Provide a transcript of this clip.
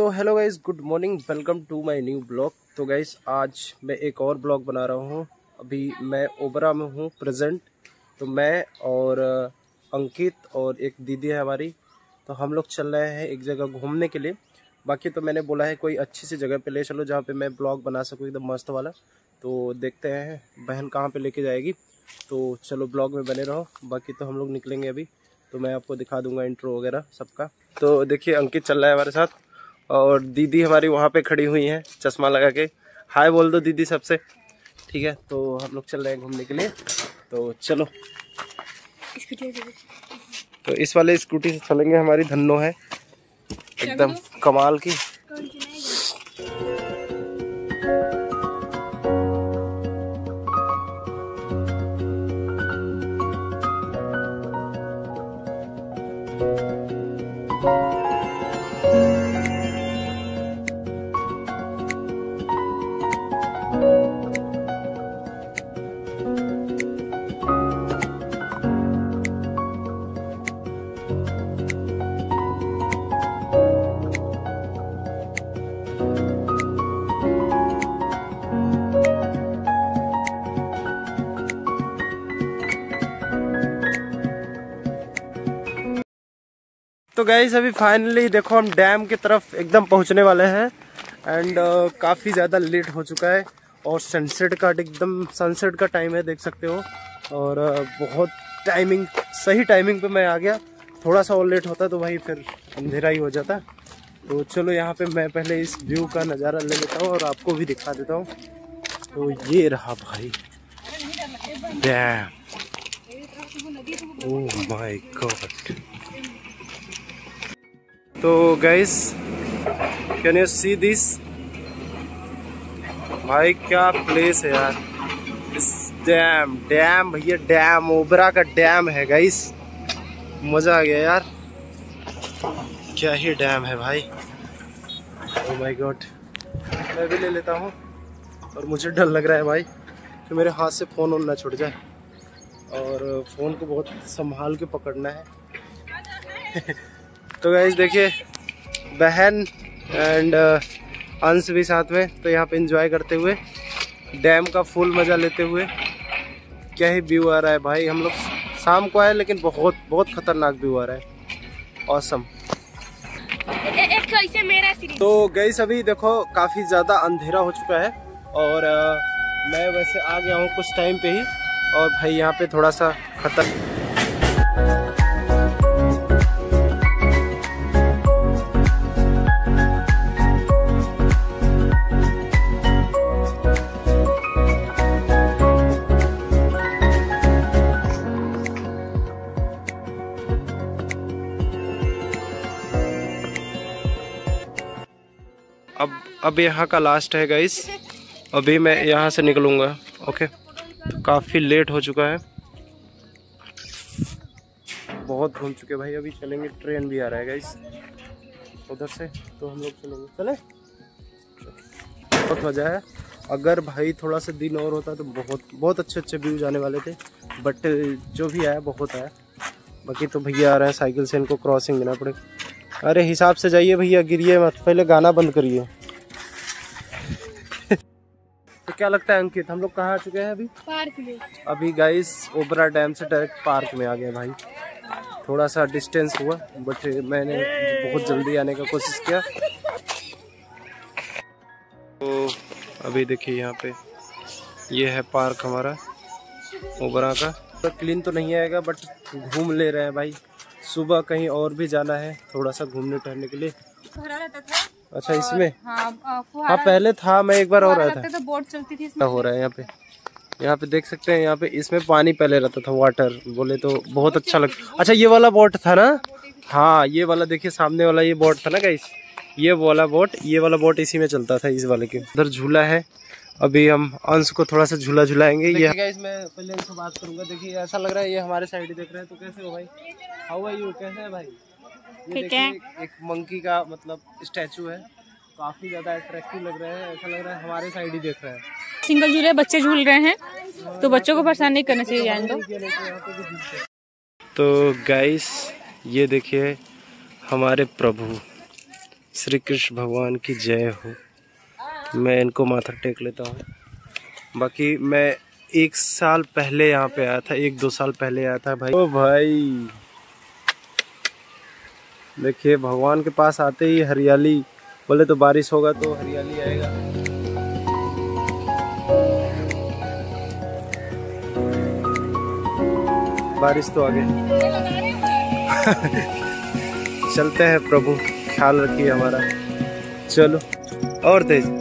So hello guys good morning welcome to my new blog तो guys आज मैं एक और ब्लॉग बना रहा हूँ। अभी मैं ओबरा में हूँ प्रेजेंट तो मैं और अंकित और एक दीदी है हमारी। तो हम लोग चल रहे हैं एक जगह घूमने के लिए। बाकी तो मैंने बोला है कोई अच्छी सी जगह पे ले चलो जहाँ पे मैं ब्लॉग बना सकूँ, एकदम मस्त वाला। तो देखते हैं, बहन कहाँ पे लेके जाएगी। तो चलो ब्लॉग में बने रहो। बाकी तो हम लोग निकलेंगे अभी। तो मैं आपको दिखा दूँगा इंट्रो वगैरह सबका। तो देखिए, अंकित चल रहा है हमारे साथ। और दीदी हमारी वहाँ पे खड़ी हुई हैं चश्मा लगा के। हाय बोल दो दीदी सबसे। ठीक है तो हम लोग चल रहे हैं घूमने के लिए। तो चलो। तो इस वाले स्कूटी से चलेंगे हमारी धन्नो है। एकदम कमाल की। तो गाइज़ अभी फाइनली देखो हम डैम की तरफ़ एकदम पहुँचने वाले हैं एंड uh, काफ़ी ज़्यादा लेट हो चुका है और सनसेट का एकदम सनसेट का टाइम है देख सकते हो। और uh, बहुत टाइमिंग सही टाइमिंग पे मैं आ गया। थोड़ा सा और लेट होता तो भाई फिर अंधेरा ही हो जाता। तो चलो यहाँ पे मैं पहले इस व्यू का नज़ारा ले लेता हूँ और आपको भी दिखा देता हूँ। तो ये रहा भाई डैम ओह माय गॉड तो guys can you see this भाई, क्या प्लेस है यार। इस डैम डैम भैया डैम ओबरा का डैम है गाइस मज़ा आ गया यार। क्या ही डैम है भाई। ओ माय गॉड मैं भी ले लेता हूँ, और मुझे डर लग रहा है भाई, कि मेरे हाथ से फ़ोन ऑन ना छुट जाए। और फ़ोन को बहुत संभाल के पकड़ना है। तो गाइज़ देखिए बहन एंड अंश भी साथ में तो यहाँ पे इंजॉय करते हुए डैम का फुल मज़ा लेते हुए क्या ही व्यू आ रहा है भाई हम लोग शाम को आए लेकिन बहुत बहुत खतरनाक व्यू आ रहा है। औसम तो गई अभी देखो काफ़ी ज़्यादा अंधेरा हो चुका है और आ, मैं वैसे आ गया हूँ कुछ टाइम पे ही और भाई यहाँ पे थोड़ा सा खतर अब अब यहाँ का लास्ट है गाइस अभी मैं यहाँ से निकलूँगा ओके तो काफ़ी लेट हो चुका है। बहुत घूम चुके भाई, अभी चलेंगे ट्रेन भी आ रहा है गाइस उधर से तो हम लोग चलेंगे, चले? बहुत मज़ा है अगर भाई थोड़ा सा दिन और होता तो बहुत बहुत अच्छे अच्छे व्यूज़ आने वाले थे। बट जो भी आया, बहुत आया। बाकी तो भैया आ रहे हैं, साइकिल से इनको क्रॉसिंग देना पड़ेगा अरे हिसाब से जाइए भैया गिरिए मत पहले गाना बंद करिए। तो क्या लगता है अंकित हम लोग कहाँ आ चुके हैं अभी? पार्क में। अभी गाइस ओबरा डैम से डायरेक्ट पार्क में आ गए भाई। थोड़ा सा डिस्टेंस हुआ बट मैंने बहुत जल्दी आने का कोशिश किया। तो अभी देखिए यहाँ पे ये है पार्क हमारा ओबरा का। तो क्लीन तो नहीं आएगा बट घूम ले रहे हैं भाई। सुबह कहीं और भी जाना है थोड़ा सा घूमने टहलने के लिए। अच्छा इसमें? हाँ, हाँ पहले था मैं एक बार और आया था। बोट चलती थी क्या हो रहा है यहाँ पे? यहाँ पे देख सकते हैं यहाँ पे इसमें पानी पहले रहता था वाटर बोले तो बहुत अच्छा लगता अच्छा ये वाला बोट था। ना? हाँ ये वाला देखिए सामने वाला ये बोट था ना गाइस ये वाला बोट ये वाला बोट इसी में चलता था इस वाले के। उधर झूला है। अभी हम अंश को थोड़ा सा झूला झुलाएँगे। ये गाइस मैं पहले इनसे बात करूँगा। देखिए ऐसा लग रहा है ये हमारे साइड देख रहे हैं। तो कैसे हो भाई? हाउ आर यू कैसे है भाई? ठीक है। एक मंकी का मतलब स्टैचू है। काफ़ी ज़्यादा अट्रैक्टिव लग रहा है। ऐसा लग रहा है हमारे साइड ही देख रहे हैं। सिंगल झूले बच्चे झूल रहे हैं। तो बच्चों को परेशान नहीं करना चाहिए जान दो तो गाइस ये देखिए हमारे प्रभु। श्री कृष्ण भगवान की जय हो। मैं इनको माथा टेक लेता हूँ। बाकी मैं एक साल पहले यहाँ पे आया था, एक दो साल पहले आया था भाई। ओ भाई, देखिए, भगवान के पास आते ही हरियाली, बोले तो बारिश होगा तो हरियाली आएगा। बारिश तो आगे चलते हैं प्रभु। ख्याल रखिए हमारा। चलो और तेज।